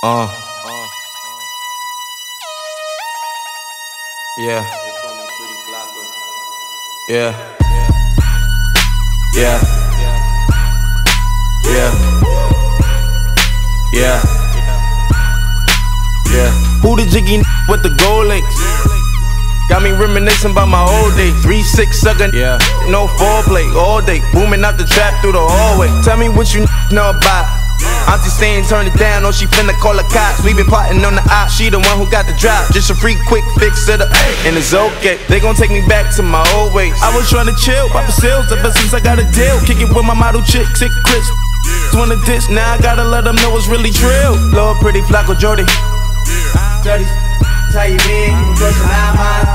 Uh. Yeah. Yeah. Yeah. Yeah. Yeah. Yeah. Who the jiggy with the gold links? Got me reminiscing about my old days. Three six sucking, yeah. No foreplay all day. Booming out the trap through the hallway. Tell me what you know about. Auntie saying turn it down, or she finna call the cops. We been plotting on the op, she the one who got the drop. Just a free quick fix to the and it's okay. They gon' take me back to my old ways. I was trying to chill, pop the sales ever since I got a deal. Kick it with my model chick, sick crisp. Wanna dish, now I gotta let them know it's really drill. Lord, pretty Flacko Jodye. Dirty, how you been? You brush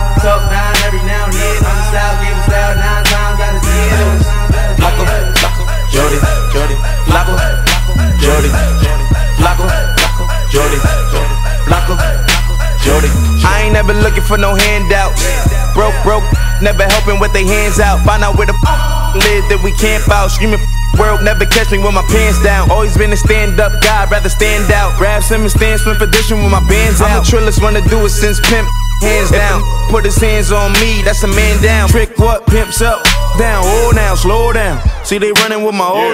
never looking for no handouts. Broke, broke, never helping with their hands out. Find out where the f- live that we camp out. Screaming world, never catch me with my pants down. Always been a stand up guy, rather stand out. Grab some and stand swim for dishing with my bands out. I'm the trillest, wanna do it since pimp. Hands down, put his hands on me, that's a man down. Trick what? Pimps up, down, oh now, slow down. See, they running with my old.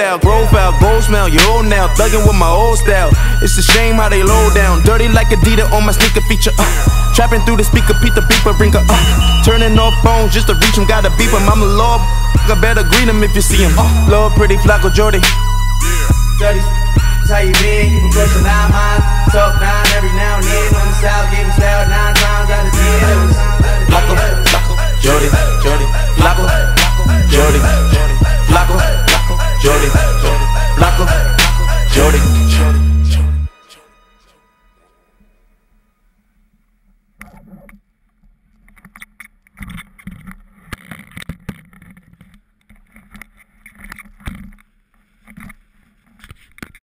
Style, growth out, gold smell, you old now, thuggin' with my old style. It's a shame how they low down, dirty like Adidas on my sneaker feature. Uh, trapping through the speaker, Pete the beeper, ring uh, turning off phones just to reach him, gotta beep him. I'm a law, I better greet him if you see him. Uh, Lord, pretty Flacko Jodye. Dirty, how you been? You